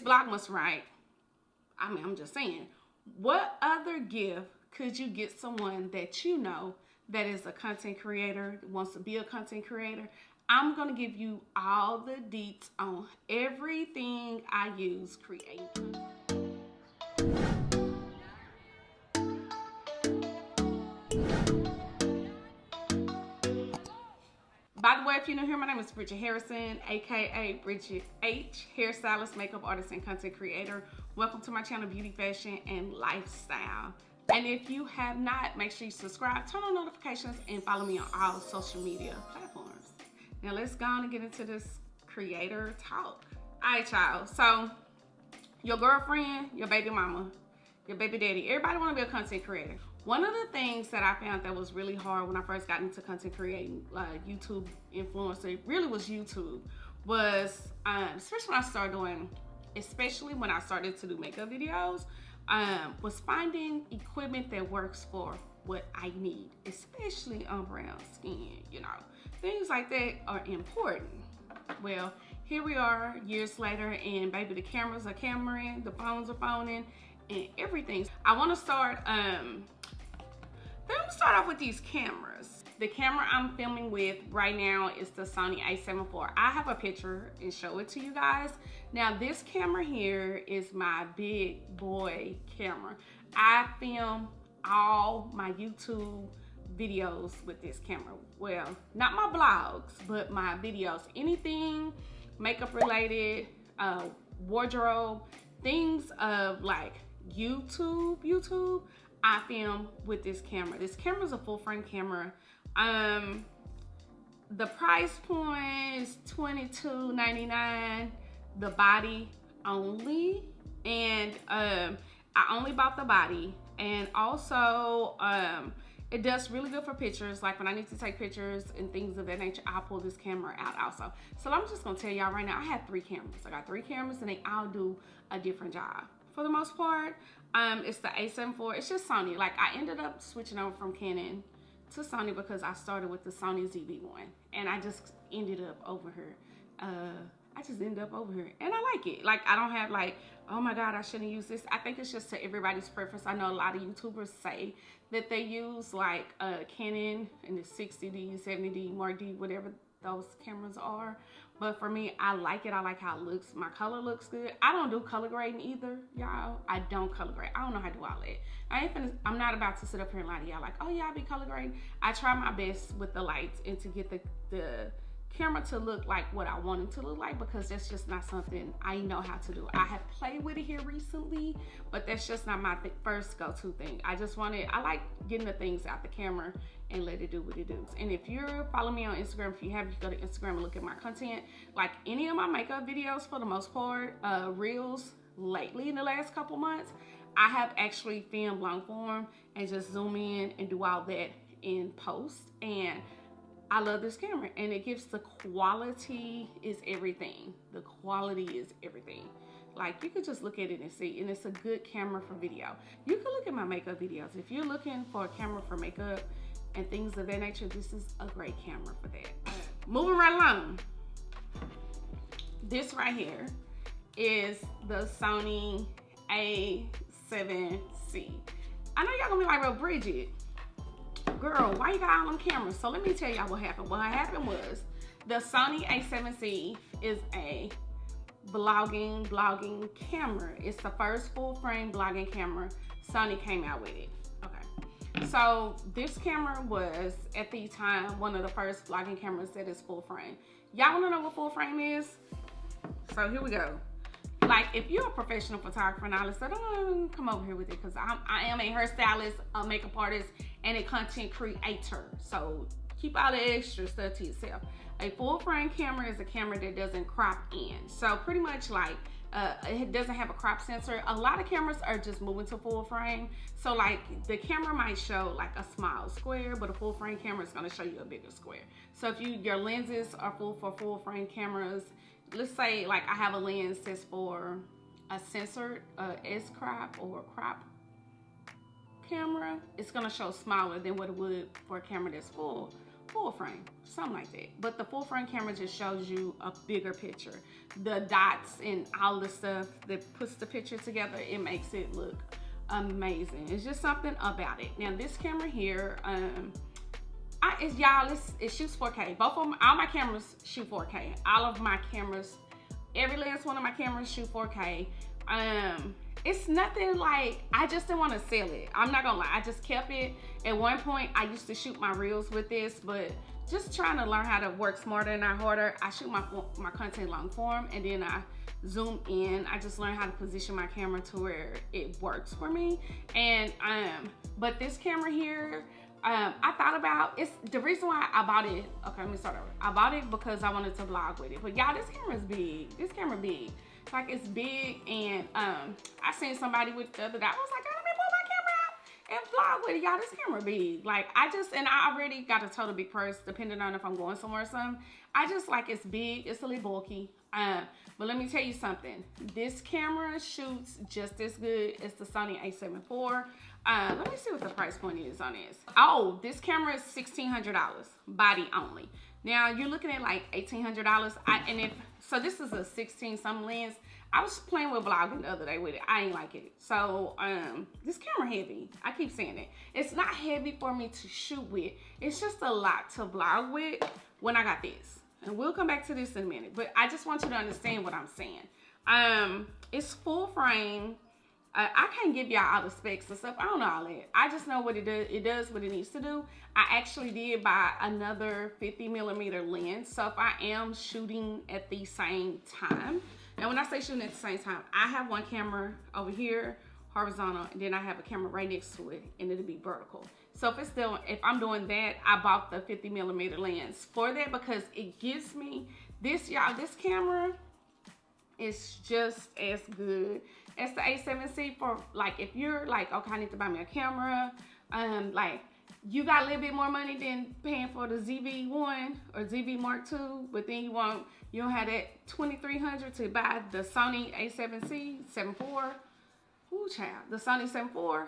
it's Vlogmas, right? I mean, I'm just saying, what other gift could you get someone that you know that is a content creator, wants to be a content creator? I'm gonna give you all the deets on everything I use creating. By the way, if you're new here, my name is Bridgett Harrison, aka Bridgett H, hairstylist, makeup artist, and content creator. Welcome to my channel, Beauty, Fashion, and Lifestyle. And if you have not, make sure you subscribe, turn on notifications, and follow me on all social media platforms. Now let's go on and get into this creator talk. All right, y'all. So your girlfriend, your baby mama, your baby daddy, everybody want to be a content creator. One of the things that I found that was really hard when I first got into content creating, like YouTube influencer, really was YouTube, was um, especially when I started doing, especially when I started to do makeup videos, um, was finding equipment that works for what I need, especially on brown skin, you know. Things like that are important. Well, here we are years later and baby, the cameras are cameraing, the phones are phoning, and everything. I wanna start, um, then we'll start off with these cameras. The camera I'm filming with right now is the Sony a7 IV. I have a picture and show it to you guys. Now this camera here is my big boy camera. I film all my YouTube videos with this camera. Well, not my blogs, but my videos. Anything makeup related, uh, wardrobe, things of like YouTube, YouTube, I film with this camera. This camera is a full frame camera. Um, the price point is $22.99, the body only. And um, I only bought the body. And also, um, it does really good for pictures. Like when I need to take pictures and things of that nature, I'll pull this camera out also. So I'm just gonna tell y'all right now, I have three cameras. I got three cameras and they all do a different job. For the most part, um, it's the a7 IV. It's just Sony. Like I ended up switching over from Canon to Sony because I started with the Sony ZV-1 and I just ended up over here. Uh, I just ended up over here and I like it. Like I don't have like, oh my God, I shouldn't use this. I think it's just to everybody's preference. I know a lot of YouTubers say that they use like uh, Canon and the 60D, 70D, Mark D, whatever those cameras are. But for me, I like it. I like how it looks. My color looks good. I don't do color grading either, y'all. I don't color grade. I don't know how to do all that. I ain't finna, I'm not about to sit up here and lie to y'all like, oh yeah, I be color grading. I try my best with the lights and to get the, the camera to look like what I want it to look like because that's just not something I know how to do. I have played with it here recently, but that's just not my th first go-to thing. I just wanted, I like getting the things out the camera and let it do what it does. And if you're following me on Instagram, if you have, you go to Instagram and look at my content. Like any of my makeup videos for the most part, uh, reels lately in the last couple months, I have actually filmed long form and just zoom in and do all that in post. And I love this camera and it gives the quality is everything. The quality is everything. Like you could just look at it and see, and it's a good camera for video. You can look at my makeup videos. If you're looking for a camera for makeup and things of that nature, this is a great camera for that. Moving right along. This right here is the Sony A7C. I know y'all gonna be like, well, Bridgett, girl, why you got all on camera? So let me tell y'all what happened. What happened was the Sony A7C is a blogging, blogging camera. It's the first full frame blogging camera. Sony came out with it. Okay. So this camera was at the time one of the first vlogging cameras that is full frame. Y'all wanna know what full frame is? So here we go like if you're a professional photographer and all this stuff, come over here with it because I'm I am a hairstylist, a makeup artist, and a content creator. So keep all the extra stuff to yourself. A full frame camera is a camera that doesn't crop in. So pretty much like uh, it doesn't have a crop sensor. A lot of cameras are just moving to full frame. So like the camera might show like a small square, but a full frame camera is gonna show you a bigger square. So if you your lenses are full for full frame cameras, let's say like I have a lens that's for a censored uh, S crop or crop camera, it's gonna show smaller than what it would for a camera that's full. full frame, something like that. But the full frame camera just shows you a bigger picture. The dots and all the stuff that puts the picture together, it makes it look amazing. It's just something about it. Now this camera here, um, I, it's y'all, it shoots 4K. Both of them, all my cameras shoot 4K. All of my cameras, every last one of my cameras shoot 4K. Um, it's nothing like I just didn't want to sell it. I'm not gonna lie, I just kept it. At one point, I used to shoot my reels with this, but just trying to learn how to work smarter and not harder. I shoot my my content long form, and then I zoom in. I just learned how to position my camera to where it works for me. And um, but this camera here, um, I thought about it's the reason why I bought it. Okay, let me start over. I bought it because I wanted to vlog with it. But y'all, this camera is big. This camera big like it's big and um I seen somebody with the other day. I was like, let me pull my camera out and vlog with it. Y'all, this camera big. Like I just and I already got a total big purse depending on if I'm going somewhere or something. I just like it's big, it's a little bulky. Um, but let me tell you something. This camera shoots just as good as the Sony a7 IV. Uh, let me see what the price point is on this. Oh, this camera is $1,600, body only. Now you're looking at like $1,800. I, and if, so this is a 16 some lens. I was playing with vlogging the other day with it. I ain't like it. So um, this camera heavy. I keep saying it. It's not heavy for me to shoot with. It's just a lot to vlog with when I got this. And we'll come back to this in a minute. But I just want you to understand what I'm saying. Um, it's full frame. I can't give y'all all the specs and stuff. I don't know all that. I just know what it does. It does what it needs to do. I actually did buy another 50 millimeter lens. So if I am shooting at the same time, now when I say shooting at the same time, I have one camera over here, horizontal, and then I have a camera right next to it, and it'll be vertical. So if it's still, if I'm doing that, I bought the 50 millimeter lens for that because it gives me this, y'all, this camera is just as good as the A7C for like if you're like okay I need to buy me a camera um like you got a little bit more money than paying for the ZV-1 or ZV Mark II but then you want you don't have that 2300 to buy the Sony A7C 7.4 Ooh, child the Sony 7.4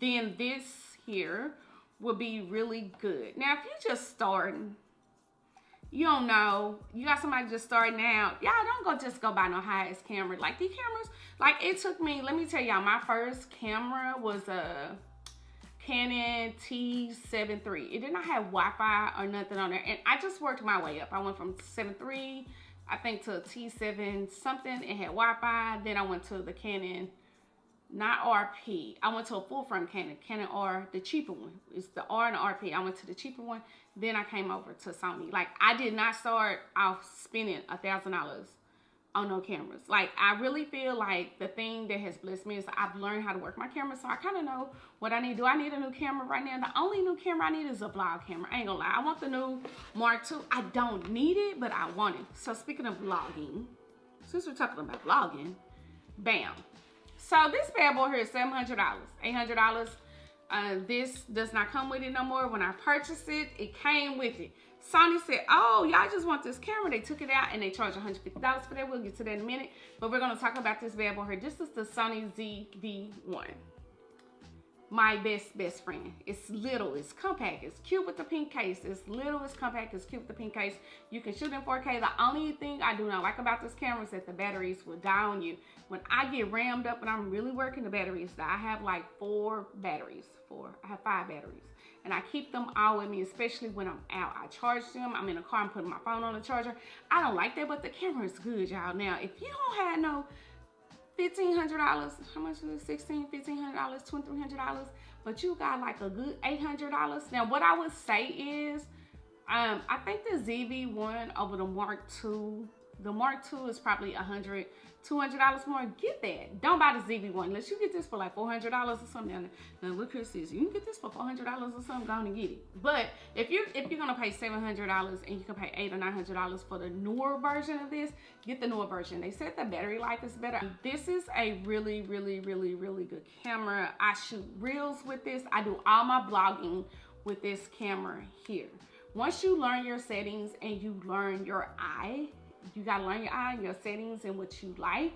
then this here will be really good now if you're just starting you don't know. You got somebody just starting out. Y'all don't go just go buy no highest camera. Like these cameras, like it took me, let me tell y'all, my first camera was a Canon T7 III. It did not have Wi-Fi or nothing on there. And I just worked my way up. I went from 7 III, I think to T7 something. It had Wi-Fi. Then I went to the Canon not RP. I went to a full frame Canon, Canon R, the cheaper one. It's the R and the RP. I went to the cheaper one. Then I came over to Sony. Like I did not start off spending a thousand dollars on no cameras. Like I really feel like the thing that has blessed me is I've learned how to work my camera. So I kind of know what I need. Do I need a new camera right now? The only new camera I need is a vlog camera. I ain't gonna lie. I want the new Mark II. I don't need it, but I want it. So speaking of vlogging, since we're talking about vlogging, bam. So this bad boy here is $700, $800. Uh, this does not come with it no more. When I purchased it, it came with it. Sony said, oh, y'all just want this camera. They took it out and they charged $150 for that. We'll get to that in a minute. But we're going to talk about this bad boy here. This is the Sony ZV-1 my best best friend. It's little, it's compact, it's cute with the pink case. It's little, it's compact, it's cute with the pink case. You can shoot in 4K. The only thing I do not like about this camera is that the batteries will die on you. When I get rammed up and I'm really working the batteries, I have like four batteries, four, I have five batteries. And I keep them all with me, especially when I'm out. I charge them, I'm in a car, I'm putting my phone on the charger. I don't like that, but the camera is good, y'all. Now, if you don't have no $1,500, how much is it? $1,600, $1,500, $2,300, but you got like a good $800. Now, what I would say is, um, I think the ZV-1 over the Mark II, the Mark II is probably a 100 $200 more, get that. Don't buy the ZV-1 unless you get this for like $400 or something. Now, look here, sis, you can get this for $400 or something, go and get it. But if you're, if you're gonna pay $700 and you can pay eight or $900 for the newer version of this, get the newer version. They said the battery life is better. This is a really, really, really, really good camera. I shoot reels with this. I do all my blogging with this camera here. Once you learn your settings and you learn your eye, you gotta learn your eye, your settings, and what you like.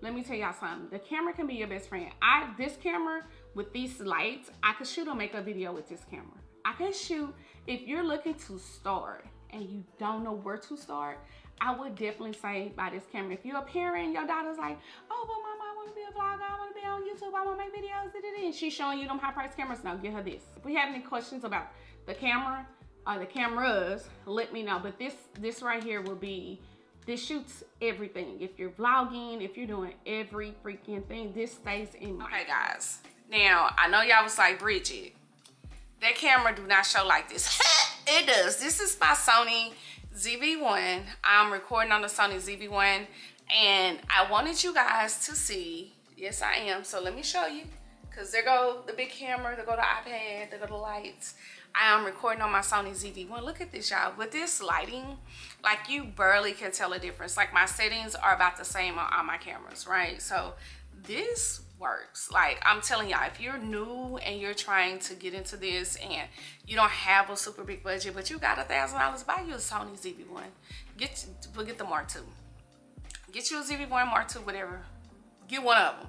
Let me tell y'all something. The camera can be your best friend. I this camera with these lights, I could shoot a video with this camera. I can shoot, if you're looking to start and you don't know where to start, I would definitely say buy this camera. If you're a parent, your daughter's like, oh, but mama, I want to be a vlogger. I want to be on YouTube. I want to make videos. And she's showing you them high price cameras. Now get her this. If we have any questions about the camera or the cameras, let me know. But this, this right here will be, this shoots everything. If you're vlogging, if you're doing every freaking thing, this stays in my. Okay, guys. Now, I know y'all was like, Bridgett, that camera do not show like this. it does. This is my Sony ZV-1. I'm recording on the Sony ZV-1 and I wanted you guys to see, yes I am, so let me show you. Cause there go the big camera, there go the iPad, there go the lights. I am recording on my Sony ZV-1. Look at this, y'all. With this lighting, like you barely can tell a difference. Like my settings are about the same on all my cameras, right? So this works. Like I'm telling y'all, if you're new and you're trying to get into this and you don't have a super big budget, but you got a thousand dollars, buy you a Sony ZV-1. Get we'll get the Mark II. Get you a ZV-1, Mark II, whatever. Get one of them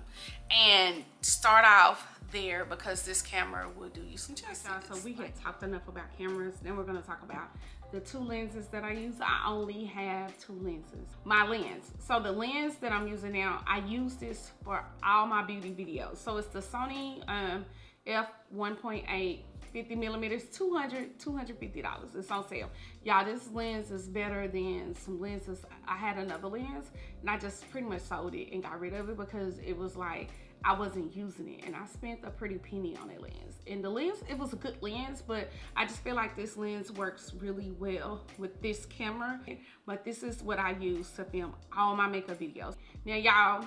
and start off there because this camera will do you some justice. So we have talked enough about cameras. Then we're going to talk about the two lenses that I use. I only have two lenses. My lens. So the lens that I'm using now, I use this for all my beauty videos. So it's the Sony um, f 1.8 50 millimeters 200 250 dollars it's on sale y'all this lens is better than some lenses i had another lens and i just pretty much sold it and got rid of it because it was like I wasn't using it and I spent a pretty penny on that lens. And the lens, it was a good lens, but I just feel like this lens works really well with this camera. But this is what I use to film all my makeup videos. Now y'all,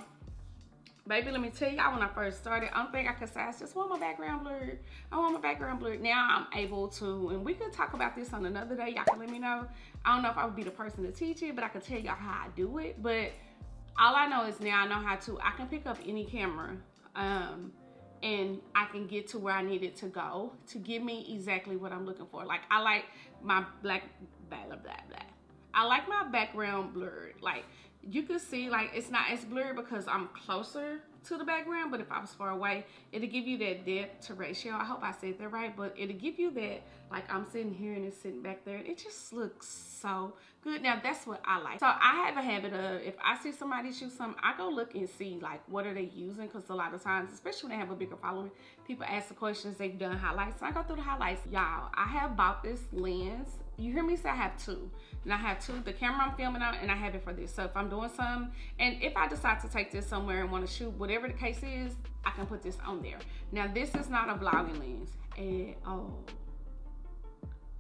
baby, let me tell y'all when I first started, I don't think I could say I just want my background blurred. I want my background blurred. Now I'm able to, and we could talk about this on another day. Y'all can let me know. I don't know if I would be the person to teach it, but I can tell y'all how I do it. But all I know is now I know how to, I can pick up any camera um, and I can get to where I need it to go to give me exactly what I'm looking for. Like I like my black, blah, blah, blah, blah. I like my background blurred. Like you can see like it's not as blurred because I'm closer to the background, but if I was far away, it'll give you that depth to ratio. I hope I said that right, but it'll give you that, like I'm sitting here and it's sitting back there. It just looks so good. Now that's what I like. So I have a habit of, if I see somebody shoot something, I go look and see like, what are they using? Because a lot of times, especially when they have a bigger following, people ask the questions, they've done highlights. So I go through the highlights. Y'all, I have bought this lens. You hear me say I have two. And I have two, the camera I'm filming on, and I have it for this. So if I'm doing some, and if I decide to take this somewhere and want to shoot, whatever the case is, I can put this on there. Now this is not a vlogging lens at all.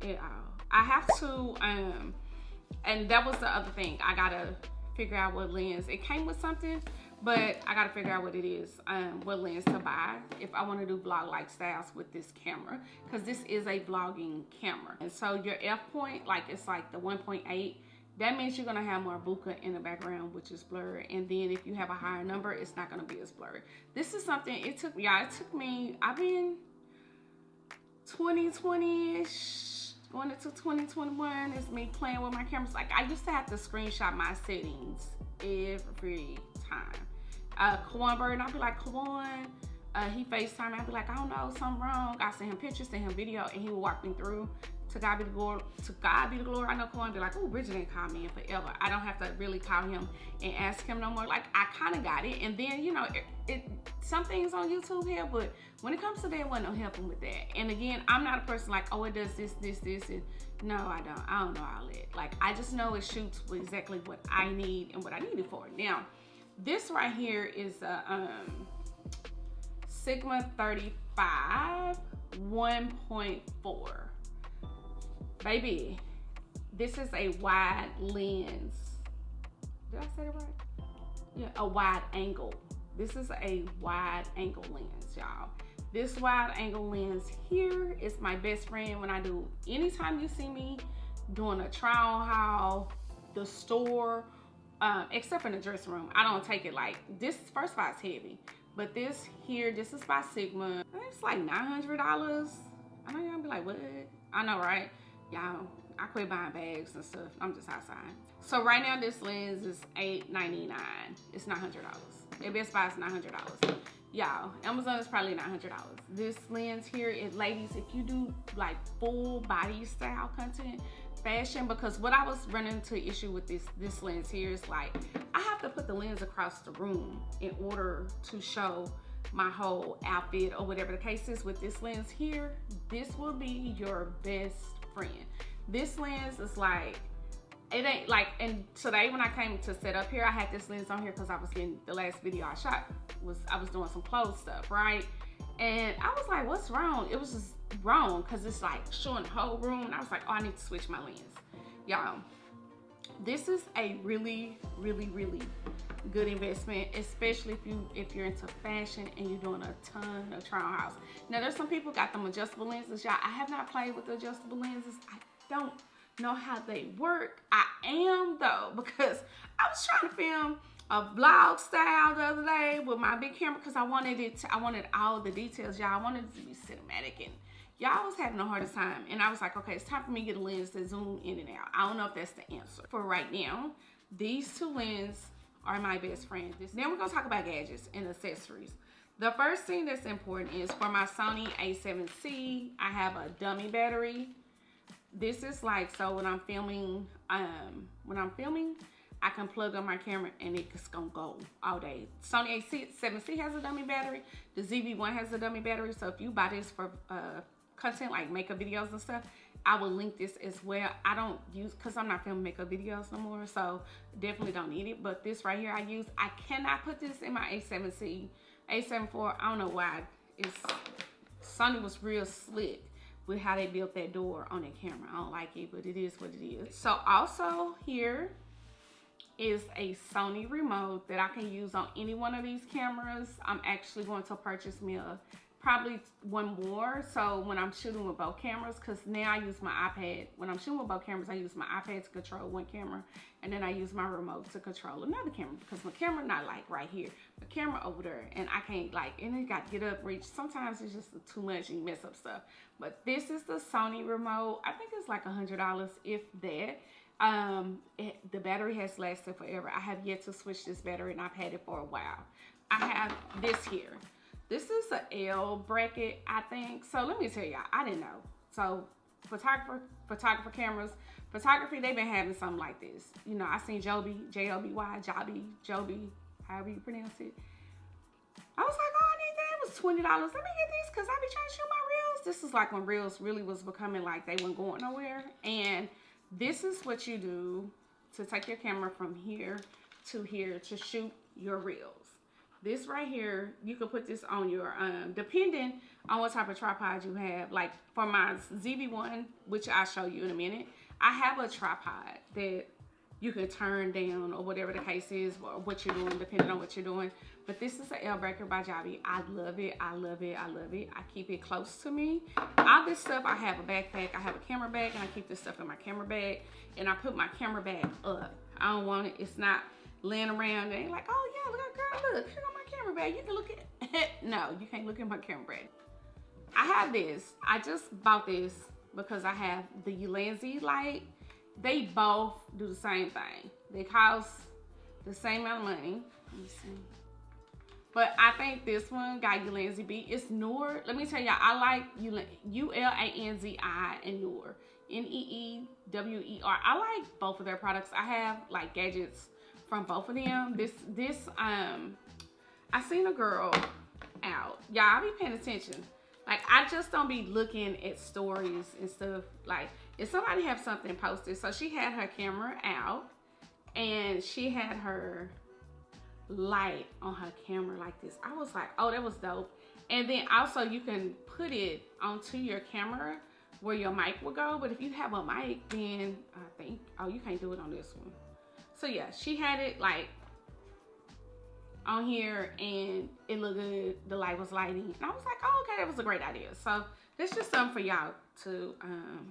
At all. I have to, um, and that was the other thing. I gotta figure out what lens. It came with something, but I gotta figure out what it is, um, what lens to buy if I wanna do vlog lifestyles with this camera, because this is a vlogging camera. And so your f point, like it's like the 1.8, that means you're gonna have more bokeh in the background, which is blurred. And then if you have a higher number, it's not gonna be as blurred. This is something, it took, yeah, it took me, I've been 2020-ish, going into 2021 is me playing with my cameras. Like I used to have to screenshot my settings every time uh, Kawan Bird, and I'll be like, Kawan, uh, he FaceTime, I'll be like, I don't know, something wrong. I send him pictures, send him video, and he would walk me through. To God be the glory. To God be the glory. I know Kawan be like, oh, Bridgett ain't call me in forever. I don't have to really call him and ask him no more. Like I kind of got it, and then you know, it, it some things on YouTube here, but when it comes to that, wasn't no helping with that. And again, I'm not a person like, oh, it does this, this, this, and no, I don't. I don't know all that. Like I just know it shoots exactly what I need and what I need it for. Now this right here is a um, Sigma 35 1.4. Baby, this is a wide lens. Did I say it right? Yeah, a wide angle. This is a wide angle lens, y'all. This wide angle lens here is my best friend when I do, anytime you see me doing a trial haul, the store, um, except in the dressing room. I don't take it like, this first of heavy. But this here, this is by Sigma. It's like $900. I know y'all be like, what? I know, right? Y'all, I quit buying bags and stuff. I'm just outside. So right now this lens is $8.99. It's $900. At Best Buy is $900. y'all amazon is probably $900. this lens here is ladies if you do like full body style content fashion because what i was running into issue with this this lens here is like i have to put the lens across the room in order to show my whole outfit or whatever the case is. With this lens here this will be your best friend. This lens is like it ain't like and today when I came to set up here I had this lens on here because I was getting the last video I shot was I was doing some clothes stuff right? And I was like what's wrong? It was just wrong because it's like showing the whole room and I was like oh I need to switch my lens. Y'all this is a really really really good investment especially if you if you're into fashion and you're doing a ton of trial house now there's some people got them adjustable lenses y'all. I have not played with adjustable lenses. I don't know how they work. I am though because I was trying to film a vlog style the other day with my big camera because I wanted it to, I wanted all the details y'all. I wanted it to be cinematic and y'all was having the hardest time and I was like okay it's time for me to get a lens to zoom in and out I don't know if that's the answer for right now these two lenses are my best friend then we're gonna talk about gadgets and accessories the first thing that's important is for my Sony a7C I have a dummy battery this is like so when I'm filming um when I'm filming I can plug on my camera and it's gonna go all day. Sony a7C has a dummy battery. The ZV-1 has a dummy battery. So if you buy this for uh, content like makeup videos and stuff, I will link this as well. I don't use, cause I'm not filming makeup videos no more. So definitely don't need it. But this right here I use, I cannot put this in my A7C, A7 IV, I don't know why. It's, Sony was real slick with how they built that door on that camera. I don't like it, but it is what it is. So also here is a Sony remote that I can use on any one of these cameras. I'm actually going to purchase me a probably one more. So when I'm shooting with both cameras because now I use my iPad. When I'm shooting with both cameras I use my iPad to control one camera and then I use my remote to control another camera because my camera not like right here. My camera over there and I can't like and it got get up reach sometimes it's just too much and mess up stuff. But this is the Sony remote. I think it's like a hundred dollars if that. Um it, the battery has lasted forever. I have yet to switch this battery and I've had it for a while. I have this here this is an L bracket, I think. So let me tell y'all, I didn't know. So photographer, photographer cameras, photography, they've been having something like this. You know, I seen Joby, J-O-B-Y, Joby, Joby, however you pronounce it. I was like, oh, I need that. It was $20. Let me get this because I be trying to shoot my reels. This is like when reels really was becoming like they weren't going nowhere. And this is what you do to take your camera from here to here to shoot your reels this right here you can put this on your um depending on what type of tripod you have like for my zv1 which i'll show you in a minute i have a tripod that you can turn down or whatever the case is or what you're doing depending on what you're doing but this is an L bracket by Joby. I love it. I love it. I love it. I keep it close to me. All this stuff, I have a backpack. I have a camera bag and I keep this stuff in my camera bag and I put my camera bag up. I don't want it. It's not laying around and like, oh yeah, look, at girl, look, here on my camera bag. You can look at no, you can't look at my camera bag. I have this. I just bought this because I have the Ulanzi light. They both do the same thing. They cost the same amount of money. Let me see. But I think this one got Ulanzi B. It's Neewer. Let me tell y'all, I like U-L-A-N-Z-I and Neewer. N-E-E-W-E-R. I like both of their products. I have like gadgets from both of them. This, this, um, I seen a girl out. Y'all, be paying attention. Like, I just don't be looking at stories and stuff. Like, if somebody have something posted, so she had her camera out and she had her light on her camera like this. I was like, oh, that was dope. And then also you can put it onto your camera where your mic will go. But if you have a mic, then I think, oh, you can't do it on this one. So yeah, she had it like on here and it looked good. The light was lighting. And I was like, oh, okay, that was a great idea. So this just something for y'all to um,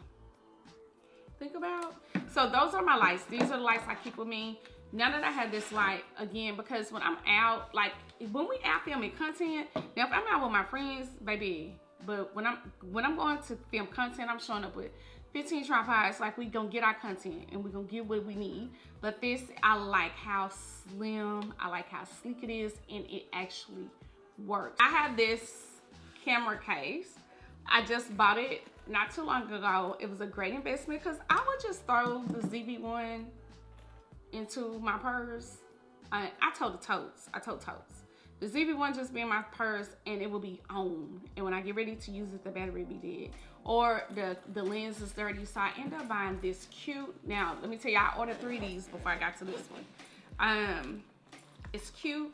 think about. So those are my lights. These are the lights I keep with me. Now that I have this light, again, because when I'm out, like when we out filming content, now if I'm out with my friends, baby, but when I'm when I'm going to film content, I'm showing up with 15 tripods like we gonna get our content and we gonna get what we need but this i like how slim i like how sleek it is and it actually works. I have this camera case. I just bought it not too long ago. It was a great investment because I would just throw the ZV-1 into my purse. I, I told the totes, I told totes. The ZV-1 just be in my purse and it will be on. And when I get ready to use it, the battery be dead. Or the, the lens is dirty, so I end up buying this cute. Now, let me tell you, I ordered three of these before I got to this one. Um, It's cute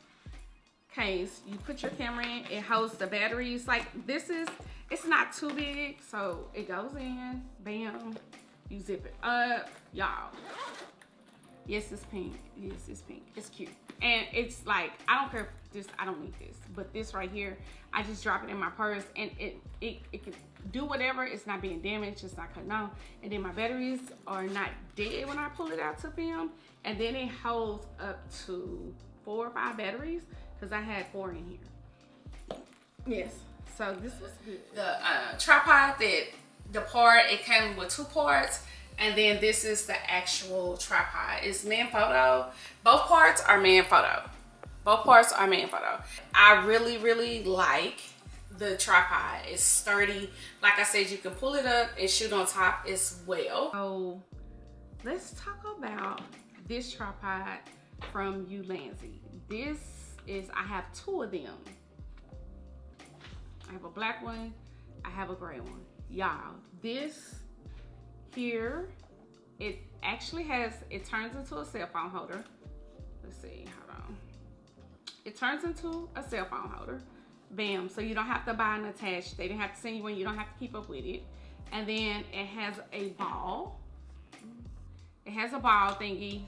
case. You put your camera in, it holds the batteries. Like this is, it's not too big, so it goes in, bam, you zip it up, y'all. Yes, it's pink. Yes, it's pink. It's cute. And it's like, I don't care if this, I don't need this, but this right here, I just drop it in my purse and it, it, it can do whatever. It's not being damaged. It's not cutting off. And then my batteries are not dead when I pull it out to film. And then it holds up to four or five batteries because I had four in here. Yes. So this was good. The uh, tripod that the part, it came with two parts and then this is the actual tripod. It's Manfrotto. Both parts are Manfrotto. Both parts are Manfrotto. I really, really like the tripod. It's sturdy. Like I said, you can pull it up and shoot on top as well. So let's talk about this tripod from Ulanzi. This is, I have two of them. I have a black one. I have a gray one. Y'all, this here, it actually has, it turns into a cell phone holder. Let's see, hold on. It turns into a cell phone holder. Bam, so you don't have to buy an attached. They didn't have to send you one, you don't have to keep up with it. And then it has a ball. It has a ball thingy.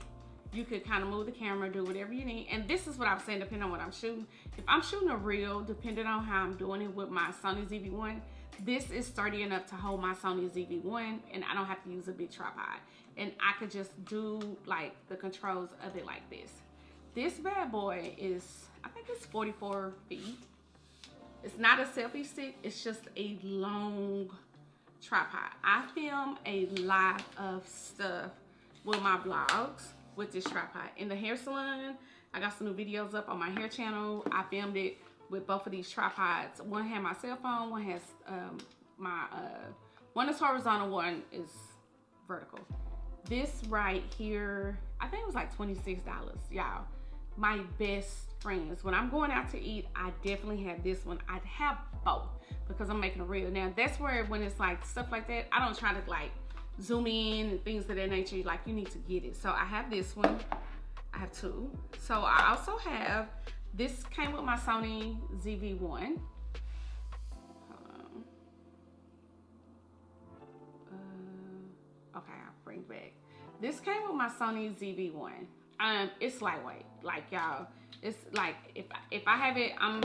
You could kind of move the camera, do whatever you need. And this is what I'm saying, depending on what I'm shooting. If I'm shooting a reel, depending on how I'm doing it with my Sony ZV-1, this is sturdy enough to hold my Sony ZV-1 and I don't have to use a big tripod. And I could just do like the controls of it like this. This bad boy is, I think it's 44 feet. It's not a selfie stick, it's just a long tripod. I film a lot of stuff with my vlogs with this tripod. In the hair salon, I got some new videos up on my hair channel. I filmed it with both of these tripods. One had my cell phone, one has um, my, uh, one is horizontal, one is vertical. This right here, I think it was like $26, y'all. My best friends. When I'm going out to eat, I definitely have this one. I'd have both because I'm making a reel. Now, that's where when it's like stuff like that, I don't try to like zoom in and things of that nature. Like you need to get it. So I have this one. I have two. So I also have this came with my Sony ZV-1. Uh, okay, I'll bring back. This came with my Sony ZV-1. Um, it's lightweight, like y'all. It's like if if I have it, I'm.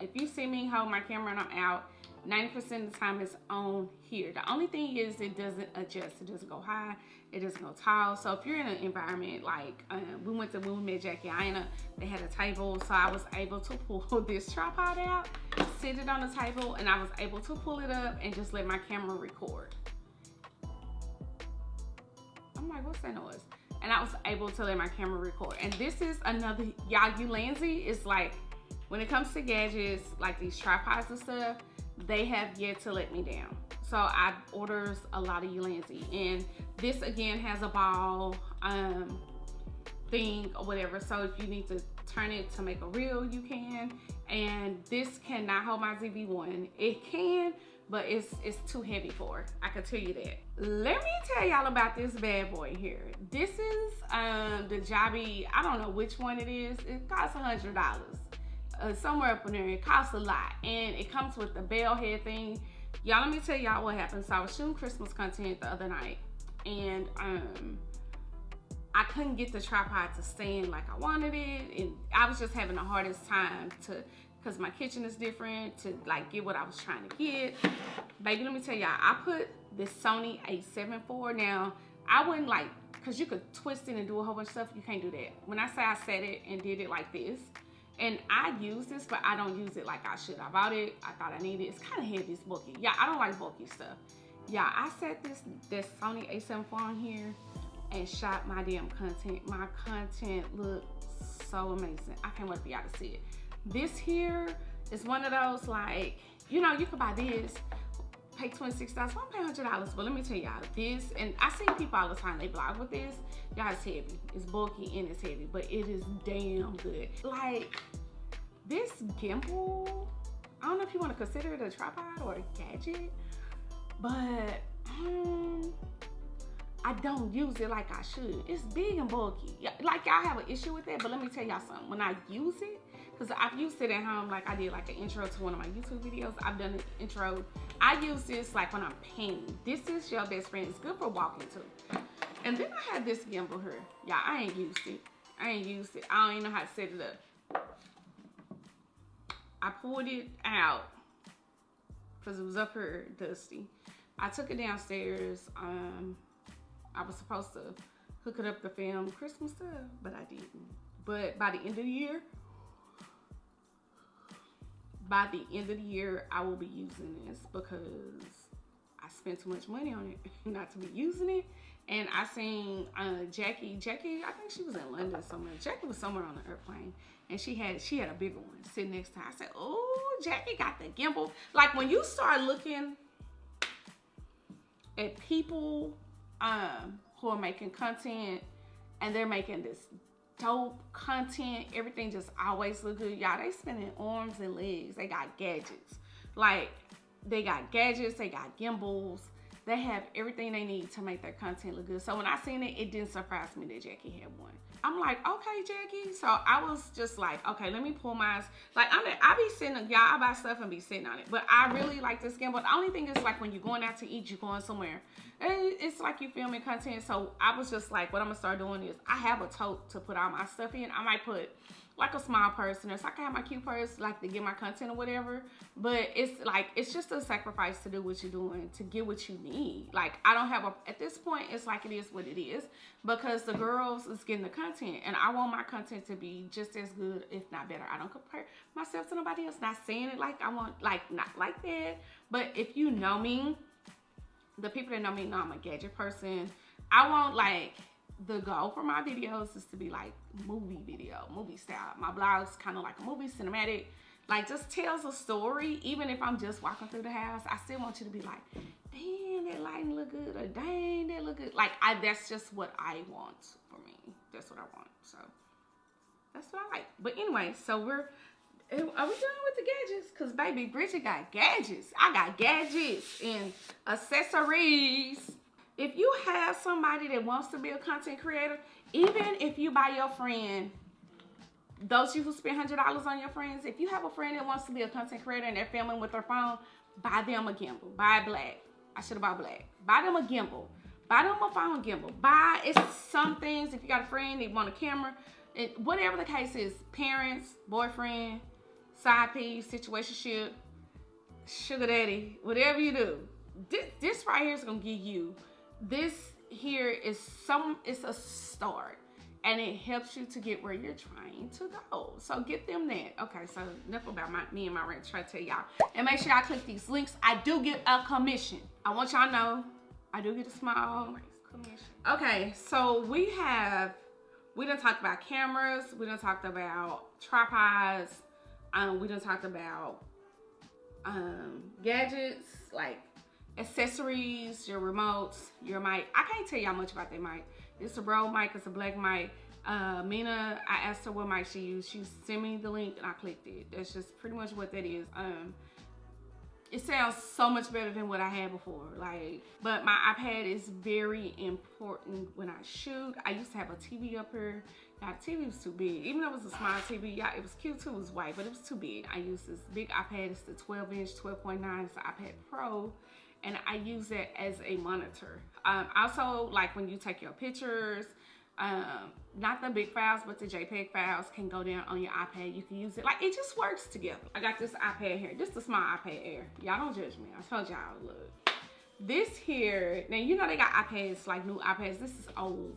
If you see me hold my camera and I'm out, 90% of the time it's on here. The only thing is it doesn't adjust. It doesn't go high. It doesn't go tall. So if you're in an environment like um, we went to when we met Jackie Aina, they had a table. So I was able to pull this tripod out, sit it on the table, and I was able to pull it up and just let my camera record. I'm like, what's that noise? And I was able to let my camera record. And this is another, y'all, Ulanzi is like, when it comes to gadgets, like these tripods and stuff, they have yet to let me down. So I orders a lot of Ulanzi. And this again has a ball um, thing or whatever. So if you need to turn it to make a reel, you can. And this cannot hold my ZV-1. It can, but it's it's too heavy for. I can tell you that. Let me tell y'all about this bad boy here. This is um, the Joby, I don't know which one it is. It costs a $100 uh, somewhere up in there. It costs a lot. And it comes with the bell head thing. Y'all, let me tell y'all what happened. So I was shooting Christmas content the other night. And um, I couldn't get the tripod to stand like I wanted it. And I was just having the hardest time to, because my kitchen is different, to like get what I was trying to get. Baby, let me tell y'all, I put this Sony a7 IV. Now, I wouldn't like, because you could twist it and do a whole bunch of stuff. You can't do that. When I say I set it and did it like this, and I use this, but I don't use it like I should. I bought it. I thought I needed it. It's kind of heavy. It's bulky. Yeah, I don't like bulky stuff. Yeah, I set this, this Sony a7 IV on here and shot my damn content. My content looks so amazing. I can't wait for y'all to see it. This here is one of those like, you know, you could buy this, pay $26, I'm paying $100. But let me tell y'all, this, and I see people all the time, they blog with this. Y'all, it's heavy. It's bulky and it's heavy, but it is damn good. Like, this gimbal, I don't know if you want to consider it a tripod or a gadget, but um, I don't use it like I should. It's big and bulky. Like y'all have an issue with that, but let me tell y'all something. When I use it, because I've used it at home, like I did like an intro to one of my YouTube videos. I've done an intro. I use this like when I'm painting. This is your best friend. It's good for walking too. And then I had this gimbal here. Y'all, I ain't used it. I ain't used it. I don't even know how to set it up. I pulled it out because it was up here dusty. I took it downstairs. Um, I was supposed to hook it up to film Christmas stuff, but I didn't. But by the end of the year, by the end of the year, I will be using this because I spent too much money on it not to be using it. And I seen uh, Jackie, Jackie, I think she was in London somewhere. Jackie was somewhere on the airplane and she had she had a bigger one sitting next to her. I said, oh, Jackie got the gimbal. Like when you start looking at people um, who are making content and they're making this dope content. Everything just always look good. Y'all, they spending arms and legs. They got gadgets. Like, they got gadgets, they got gimbals. They have everything they need to make their content look good. So when I seen it, it didn't surprise me that Jackie had one. I'm like, okay, Jackie. So I was just like, okay, let me pull my, like, I mean, I be sitting, y'all, I buy stuff and be sitting on it. But I really like this but The only thing is like when you're going out to eat, you're going somewhere. And it's like you filming content. So I was just like, what I'm gonna start doing is I have a tote to put all my stuff in. I might put like a small person or so I can have my cute purse like to get my content or whatever. But it's like it's just a sacrifice to do what you're doing to get what you need. Like I don't have a at this point it's like it is what it is because the girls is getting the content and I want my content to be just as good if not better. I don't compare myself to nobody else. Not saying it like I want like not like that. But if you know me, the people that know me know I'm a gadget person. I want like the goal for my videos is to be like movie video, movie style. My blog's kind of like a movie, cinematic, like just tells a story. Even if I'm just walking through the house, I still want you to be like, damn, that lighting look good, or dang, that look good. Like I, that's just what I want for me. That's what I want. So that's what I like. But anyway, so we're, eh, are we done with the gadgets? Cause baby, Bridgett got gadgets. I got gadgets and accessories if you have somebody that wants to be a content creator, even if you buy your friend, those you who spend hundred dollars on your friends, if you have a friend that wants to be a content creator and they're filming with their phone, buy them a gimbal. Buy black. I should have bought black. Buy them a gimbal. Buy them a phone gimbal. Buy it's some things. If you got a friend, they want a camera, it, whatever the case is, parents, boyfriend, side piece, situationship, sugar daddy, whatever you do, this, this right here is gonna give you this here is some it's a start and it helps you to get where you're trying to go. So get them that. Okay, so enough about my, me and my rent. Try to tell y'all. And make sure y'all click these links. I do get a commission. I want y'all know I do get a small commission. Okay, so we have, we done talked about cameras. We done talked about tripods. Um, we done talked about um, gadgets like accessories, your remotes, your mic. I can't tell y'all much about that mic. It's a Rode mic, it's a black mic. Uh, Mina, I asked her what mic she used. She sent me the link and I clicked it. That's just pretty much what that is. Um, it sounds so much better than what I had before. Like, but my iPad is very important when I shoot. I used to have a TV up here. Now the TV was too big. Even though it was a small TV, yeah, it was cute too, it was white, but it was too big. I used this big iPad, it's the 12 inch, 12.9, it's the iPad Pro and I use it as a monitor. Um, also, like when you take your pictures, um, not the big files, but the JPEG files can go down on your iPad. You can use it, like it just works together. I got this iPad here, just a small iPad Air. Y'all don't judge me, I told y'all, look. This here, now you know they got iPads, like new iPads, this is old.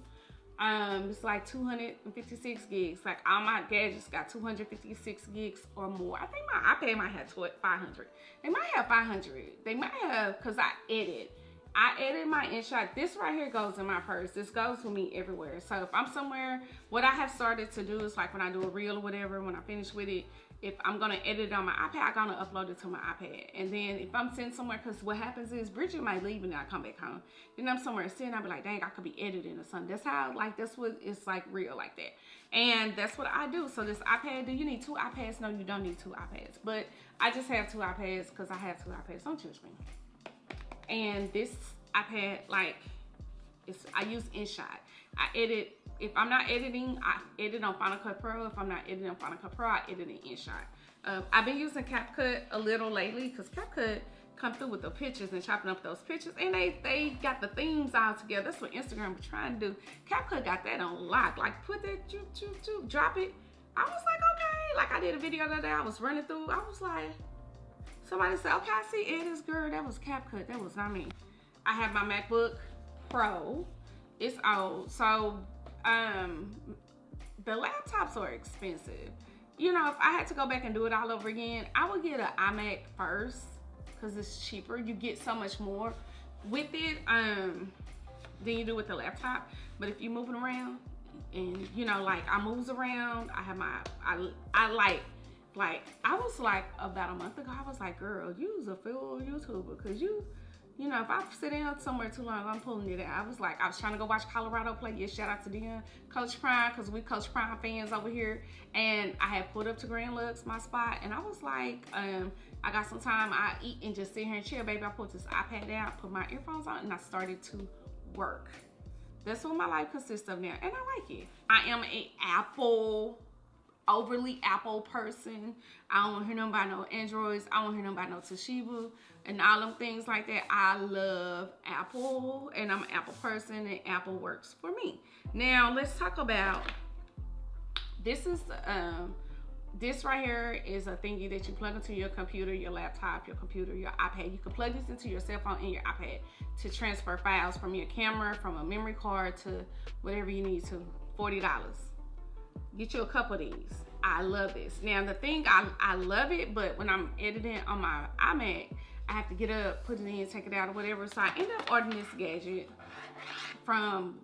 Um, it's like 256 gigs. Like all my gadgets got 256 gigs or more. I think my iPad might have 500. They might have 500. They might have, cause I edit. I edit my InShot. This right here goes in my purse. This goes with me everywhere. So if I'm somewhere, what I have started to do is like when I do a reel or whatever, when I finish with it, if I'm gonna edit on my iPad, I'm gonna upload it to my iPad. And then if I'm sitting somewhere, cause what happens is Bridgett might leave and I come back home. Then I'm somewhere sitting, I'll be like, dang, I could be editing or something. That's how, like, that's what it's like real like that. And that's what I do. So this iPad, do you need two iPads? No, you don't need two iPads. But I just have two iPads because I have two iPads. Don't judge me. And this iPad, like, it's I use InShot. I edit if I'm not editing, I edit on Final Cut Pro. If I'm not editing on Final Cut Pro, I edit in InShot. Uh, I've been using CapCut a little lately because CapCut come through with the pictures and chopping up those pictures and they they got the themes all together. That's what Instagram was trying to do. CapCut got that on lock. Like put that, choo, choo, choo, drop it. I was like, okay. Like I did a video the other day. I was running through. I was like, somebody said, okay, I see Eddie's girl. That was CapCut. That was not me. I have my MacBook Pro. It's old. So um, the laptops are expensive. You know, if I had to go back and do it all over again, I would get an iMac first because it's cheaper. You get so much more with it um, than you do with the laptop. But if you're moving around and, you know, like I moves around, I have my, I, I like, like, I was like about a month ago, I was like, girl, you's a full YouTuber because you, you know, if I sit down somewhere too long, I'm pulling it out. I was like, I was trying to go watch Colorado play. Yeah, shout out to them, Coach Prime, because we Coach Prime fans over here. And I had pulled up to Grand Lux, my spot, and I was like, um, I got some time. I eat and just sit here and chill, baby. I put this iPad out, put my earphones on, and I started to work. That's what my life consists of now, and I like it. I am a Apple overly Apple person. I don't hear nothing about no Androids. I don't hear nothing about no Toshiba and all them things like that. I love Apple and I'm an Apple person and Apple works for me. Now let's talk about, this is, um, this right here is a thingy that you plug into your computer, your laptop, your computer, your iPad. You can plug this into your cell phone and your iPad to transfer files from your camera, from a memory card to whatever you need to, $40. Get you a couple of these. I love this. Now the thing, I, I love it, but when I'm editing on my iMac, I have to get up, put it in, take it out or whatever. So I end up ordering this gadget from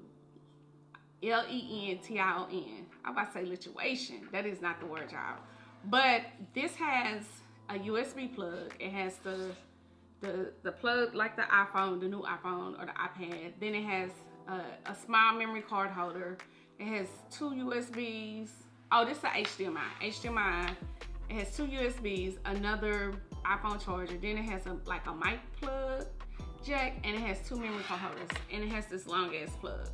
L-E-N-T-I-O-N. I'm about to say lituation. That is not the word, y'all. But this has a USB plug. It has the the the plug like the iPhone, the new iPhone or the iPad. Then it has a, a small memory card holder. It has two USBs. Oh, this is HDMI. HDMI. It has two USBs, another iPhone charger. Then it has a like a mic plug jack, and it has two memory card holders, and it has this long ass plug.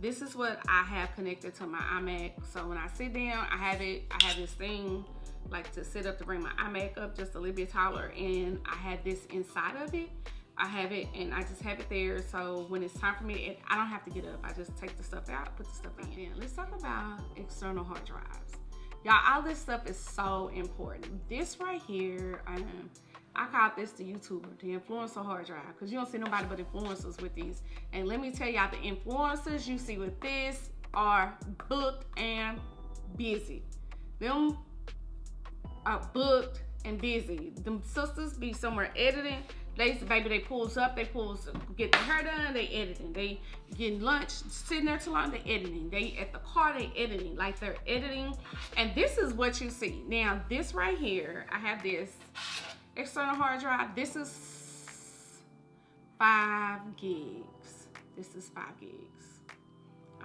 This is what I have connected to my iMac. So when I sit down, I have it. I have this thing like to sit up to bring my iMac up just a little bit taller, and I have this inside of it. I have it and I just have it there. So when it's time for me, it, I don't have to get up. I just take the stuff out, put the stuff in. Let's talk about external hard drives. Y'all, all this stuff is so important. This right here, um, I call this the YouTuber, the influencer hard drive, because you don't see nobody but influencers with these. And let me tell y'all, the influencers you see with this are booked and busy. Them are booked and busy. Them sisters be somewhere editing. They baby, they pulls up, they pulls get their hair done, they editing. They getting lunch, sitting there too long, they editing. They at the car, they editing. Like they're editing. And this is what you see. Now, this right here, I have this external hard drive. This is five gigs. This is five gigs.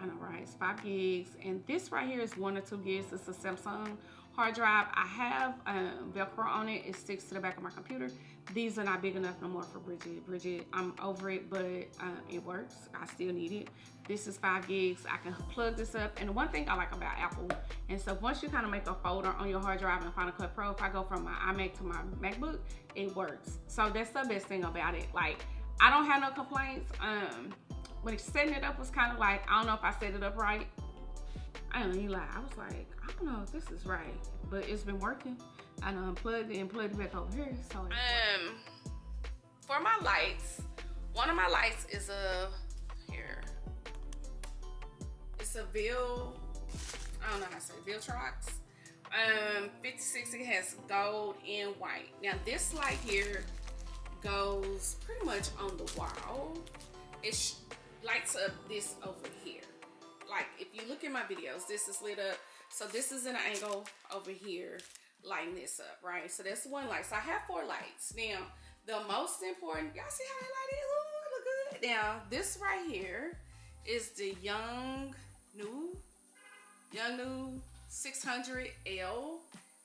I know, right? It's five gigs. And this right here is one or two gigs. It's a Samsung hard drive. I have um, Velcro on it. It sticks to the back of my computer. These are not big enough no more for Bridgett. Bridgett, I'm over it, but uh, it works. I still need it. This is five gigs. I can plug this up. And one thing I like about Apple, and so once you kind of make a folder on your hard drive in Final Cut Pro, if I go from my iMac to my MacBook, it works. So that's the best thing about it. Like, I don't have no complaints. Um, when setting it up was kind of like, I don't know if I set it up right. I don't even lie. I was like, I don't know if this is right, but it's been working. I know unplugged it and plugged it back over here. So um, for my lights, one of my lights is a here. It's a Vil. I don't know how to say Viltrox. Um, 56. It has gold and white. Now this light here goes pretty much on the wall. It lights up this over here like if you look at my videos, this is lit up. So this is an angle over here. Lighten this up, right? So that's one light. So I have four lights. Now, the most important, y'all see how that light is? Ooh, look good. Now, this right here is the Young New, Yongnuo 600L.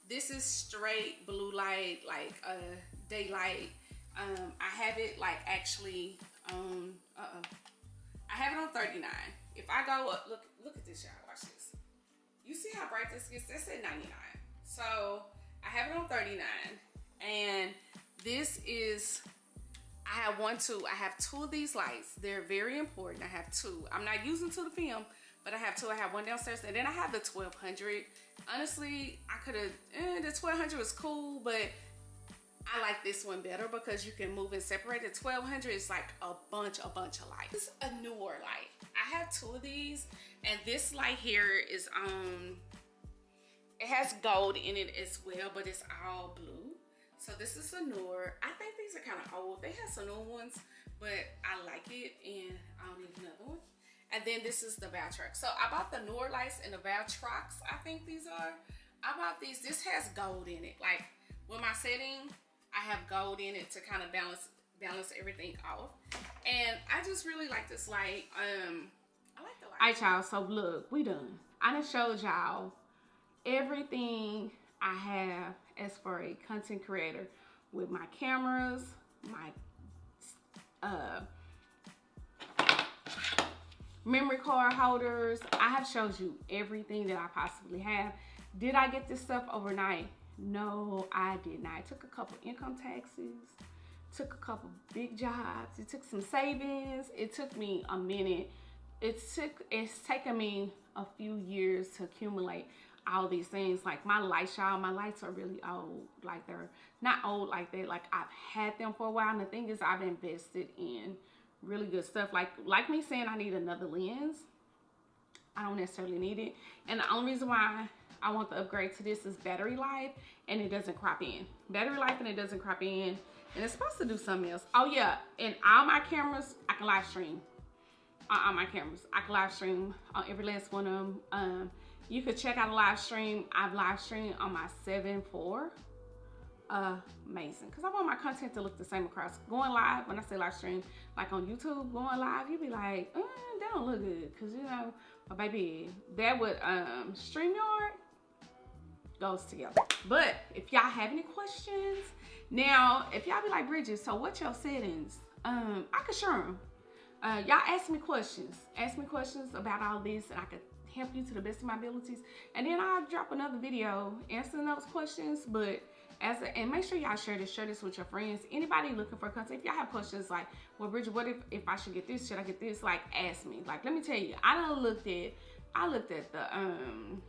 This is straight blue light, like a uh, daylight. Um, I have it like actually, um, uh-oh. I have it on 39. If I go up, look, look at this, y'all, watch this. You see how bright this gets? That's at 99. So I have it on 39 and this is, I have one, two, I have two of these lights. They're very important. I have two. I'm not using two to film, but I have two. I have one downstairs and then I have the 1200. Honestly, I could have, eh, the 1200 was cool, but I like this one better because you can move and separate. The 1200 is like a bunch, a bunch of lights. This is a newer light. I have two of these and this light here is, um, it has gold in it as well, but it's all blue. So this is a newer. I think these are kind of old. They have some new ones, but I like it and I'll need another one. And then this is the Valtrox. So I bought the newer lights and the Valtrox, I think these are. I bought these. This has gold in it. Like with my setting, I have gold in it to kind of balance balance everything off. And I just really like this light. Um, I like the light. All right, y'all. So look, we done. I just showed y'all everything I have as for a content creator with my cameras, my uh, memory card holders. I have showed you everything that I possibly have. Did I get this stuff overnight? No, I did not. I took a couple income taxes, took a couple big jobs. It took some savings. It took me a minute. It took, it's taken me a few years to accumulate all these things. Like my lights, y'all, my lights are really old. Like they're not old like that. Like I've had them for a while. And the thing is I've invested in really good stuff. Like, like me saying I need another lens. I don't necessarily need it. And the only reason why I want the upgrade to this is battery life and it doesn't crop in. Battery life and it doesn't crop in. And it's supposed to do something else. Oh yeah, and all my cameras, I can live stream. On all my cameras, I can live stream on every last one of them. Um, you could check out a live stream. I've live streamed on my 7-4. Uh, amazing. Because I want my content to look the same across. Going live, when I say live stream, like on YouTube, going live, you'd be like, mm, that don't look good. Because, you know, my baby, that would, um, StreamYard goes together. But if y'all have any questions, now, if y'all be like, Bridgett, so what's your settings? Um, I could share them. Uh, y'all ask me questions. Ask me questions about all this and I could help you to the best of my abilities. And then I'll drop another video answering those questions. But as a, and make sure y'all share this, share this with your friends. Anybody looking for content, if y'all have questions like, well, Bridgett, what if, if I should get this? Should I get this? Like, ask me. Like, let me tell you, I done looked at, I looked at the um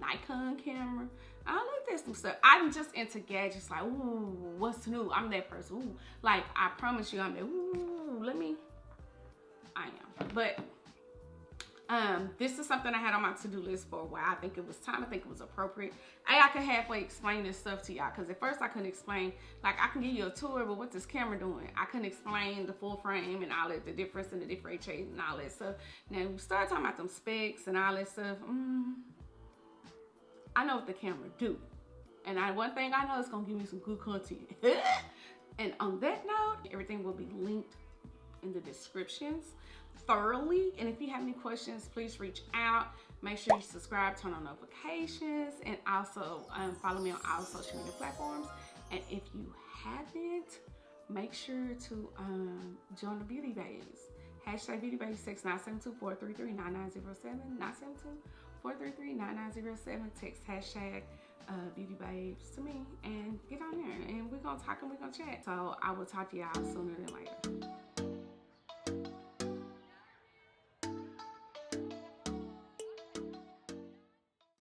Nikon camera. I looked at some stuff. I'm just into gadgets like, ooh, what's new? I'm that person. Ooh, like, I promise you, I'm that, ooh, let me, I am. But um, this is something I had on my to-do list for a while. I think it was time. I think it was appropriate. I, I could halfway explain this stuff to y'all because at first I couldn't explain, like I can give you a tour, but what's this camera doing? I couldn't explain the full frame and all that, the difference and the different differentiation and all that stuff. Now we start talking about them specs and all that stuff. Mm, I know what the camera do. And I, one thing I know is gonna give me some good content. and on that note, everything will be linked in the descriptions thoroughly. And if you have any questions, please reach out. Make sure you subscribe, turn on notifications, and also um, follow me on all social media platforms. And if you haven't, make sure to um, join the Beauty Babes. Hashtag Beauty Babes 6972 433 9907 972 433 9907. Text hashtag uh, Beauty Babes to me and get on there. And we're going to talk and we're going to chat. So I will talk to y'all sooner than later.